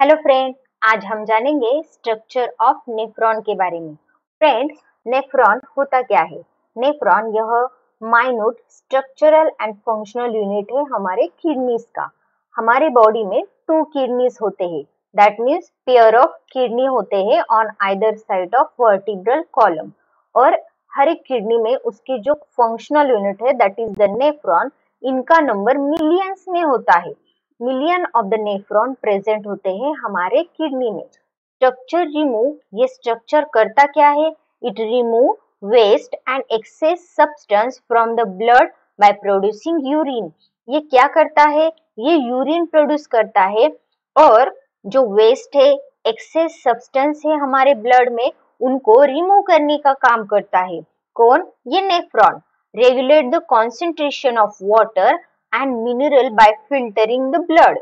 Hello friend आज हम जानेंगे स्ट्रक्चर ऑफ़ नेफ्रॉन के बारे में। फ्रेंड्स नेफ्रॉन होता क्या है? नेफ्रॉन यह minute structural and functional unit है हमारे किडनीज का। हमारे बॉडी में टू किडनीज होते हैं। That means pair of kidney होते हैं on either side of vertebral column और हर एक किडनी में उसकी जो फंक्शनल यूनिट है दैट इज़ द नेफ्रॉन इनका नंबर मिलियंस में होता है। Million of the nephron present होते हैं हमारे किडनी में। स्ट्रक्चर रिमूव ये स्ट्रक्चर करता क्या है? It remove waste and excess substance from the blood by producing urine ये क्या करता है? ये यूरिन प्रोड्यूस करता है और जो वेस्ट है एक्सेस सब्सटेंस है हमारे ब्लड में, उनको रिमूव करने का काम करता है। कौन? ये nephron. Regulate the concentration of water and mineral by filtering the blood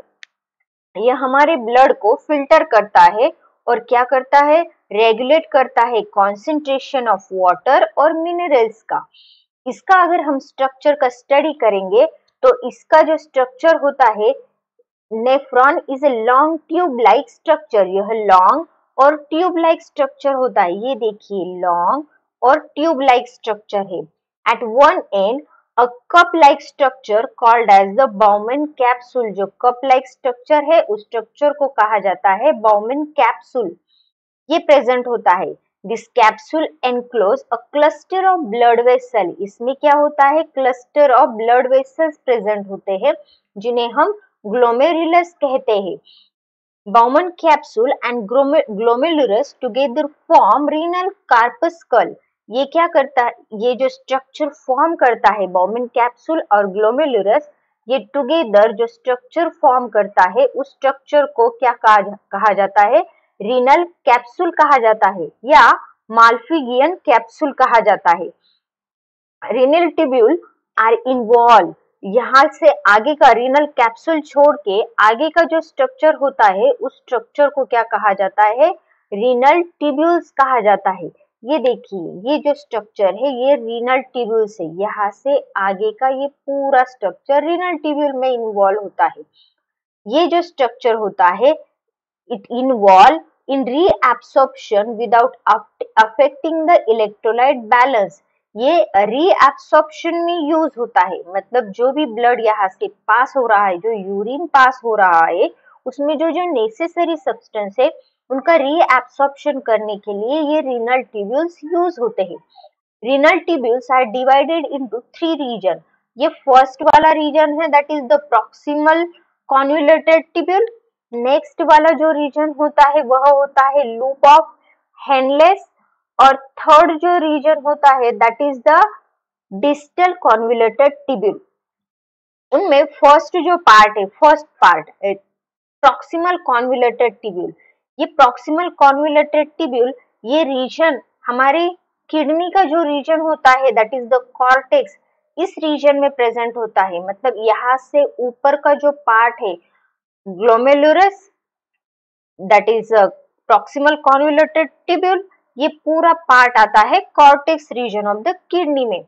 यह हमारे ब्लड को फ़िल्टर करता है और क्या करता है? रेगुलेट करता है कॉन्सेंट्रेशन ऑफ़ वाटर और मिनरल्स का। इसका अगर हम स्ट्रक्चर का स्टडी करेंगे तो इसका जो स्ट्रक्चर होता है nephron is a long tube like structure यह लॉन्ग और ट्यूब लाइक स्ट्रक्चर होता है। ये देखिए लॉन्ग और ट्यूब लाइक स्ट्रक्चर है। At one end cup like structure called as the Bowman capsule जो लाइक स्ट्रक्चर है, उस स्ट्रक्चर को कहा जाता है बाउमेन कैप्सूल ये प्रेजेंट होता है। This capsule enclose a cluster of blood vessel इसमें क्या होता है? Cluster of blood vessels present होते हैं, जिन्हें हम ग्लोमेरुलस कहते हैं। Bowman capsule and glomerulus together form renal corpuscle ये क्या करता है? ये जो स्ट्रक्चर फॉर्म करता है बॉमिन कैप्सूल और ग्लोमेरुलस ये टुगेदर जो स्ट्रक्चर फॉर्म करता है उस स्ट्रक्चर को क्या कहा, कहा जाता है? रीनल कैप्सूल कहा जाता है या माल्फिगियन कैप्सूल कहा जाता है। रीनल टिब्यूल आर इन्वॉल्व यहाँ से आगे का रीनल कैप्सूल छोड़ के आगे का जो स्ट्रक्चर होता है उस स्ट्रक्चर को क्या कहा जाता है? रीनल टिब्यूल्स कहा जाता है। ये देखिए, ये जो स्ट्रक्चर है, ये रीनल टिब्यूल से, यहाँ से आगे का ये पूरा स्ट्रक्चर रीनल टिब्यूल में इन्वॉल्व होता है। ये जो स्ट्रक्चर होता है it involve in reabsorption without affecting the electrolyte balance ये रीएब्सॉर्प्शन में यूज़ होता है मतलब जो भी ब्लड यहाँ से पास हो रहा है, जो यूरिन पास हो रहा है, उसमें जो जो नेसेसरी सब्सटेंस है उनका रीएब्सॉर्प्शन करने के लिए ये रीनल टिब्यूल्स यूज़ होते हैं। Renal tubules are divided into three region ये फ़र्स्ट वाला रीजन है that is the proximal convoluted tubule next वाला जो रीजन होता है, वह होता है लूप ऑफ़ हेनलेस और थर्ड जो रीजन होता है that is the distal convoluted tubule उनमें फ़र्स्ट जो पार्ट है first part proximal convoluted tubule ये प्रॉक्सिमल कॉन्वुलेटेड टिब्यूल ये रीजन हमारे किडनी का जो रीजन होता है दैट इज़ द कॉर्टेक्स इस रीजन में प्रेजेंट होता है। मतलब यहाँ से ऊपर का जो पार्ट है glomerulus that is a proximal convoluted tubule ये पूरा पार्ट आता है cortex region of the kidney में।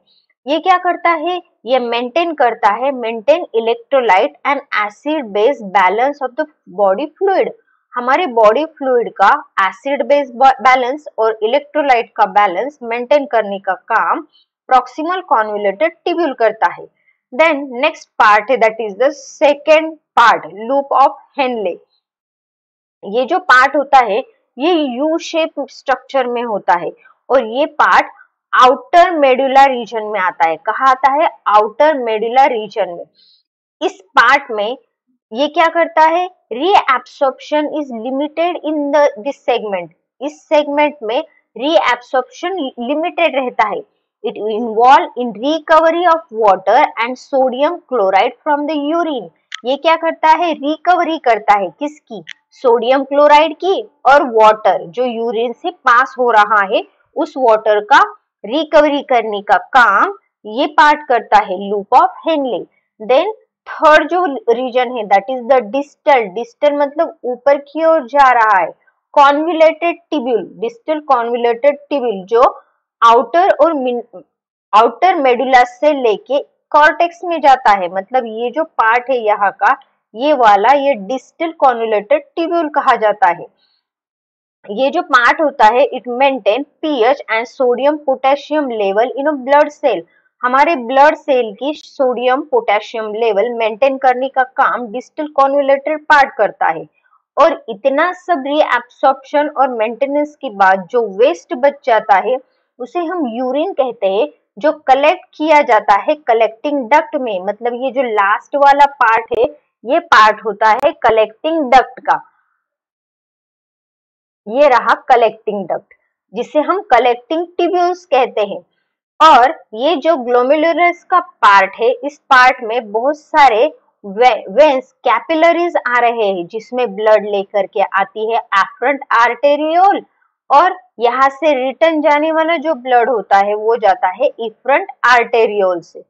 ये क्या करता है? ये मेंटेन करता है maintain electrolyte and acid base balance of the body fluid हमारे बॉडी फ्लूइड का एसिड बेस बैलेंस और इलेक्ट्रोलाइट का बैलेंस मेंटेन करने का काम प्रॉक्सिमल कॉन्वुलेटेड टिब्यूल करता है। देन नेक्स्ट पार्ट है that is the second part loop of Henle ये जो पार्ट होता है, ये यू शेप स्ट्रक्चर में होता है और ये पार्ट आउटर मेडुला रीजन में आता है। कहा आता है? आउटर मेडुला रीजन में। इस पार्ट में ये क्या करता है? Reabsorption is limited in this segment इस सेगमेंट में रीएब्सॉर्प्शन लिमिटेड रहता है। It involve in recovery of water and sodium chloride from the urine ये क्या करता है? रिकवरी करता है किसकी? सोडियम क्लोराइड की और वाटर जो यूरिन से पास हो रहा है, उस वाटर का रिकवरी करने का काम ये पार्ट करता है loop of Henle then third जो रीजन है that is the distal distal मतलब ऊपर की ओर जा रहा है। Convoluted tubule distal convoluted tubule जो आउटर और आउटर मेडुला से लेके कॉर्टेक्स में जाता है। मतलब ये जो पार्ट है यहाँ का, ये वाला, ये डिस्टल कॉन्युलेटेड टिब्यूल कहा जाता है। ये जो पार्ट होता है it maintain pH and sodium potassium level in blood cell हमारे ब्लड सेल की सोडियम पोटेशियम लेवल मेंटेन करने का काम डिस्टल कॉन्युलेटेड पार्ट करता है और इतना सब रीएब्सॉर्प्शन और मेंटेनेंस के बाद जो वेस्ट बच जाता है, उसे हम यूरिन कहते हैं, जो कलेक्ट किया जाता है कलेक्टिंग डक्ट में। मतलब ये जो लास्ट वाला पार्ट है, ये पार्ट होता है कलेक्टिंग डक्ट का। ये रहा कलेक्टिंग डक्ट जिसे हम कलेक्टिंग टिब्यूल्स कहते हैं। और ये जो ग्लोमेरुलस का पार्ट है, इस पार्ट में बहुत सारे वेंस कैपिलरीज आ रहे हैं, जिसमें ब्लड लेकर के आती है एफ्रंट आर्टेरियोल और यहाँ से रिटर्न जाने वाला जो ब्लड होता है, वो जाता है इफ्रंट आर्टेरियोल से।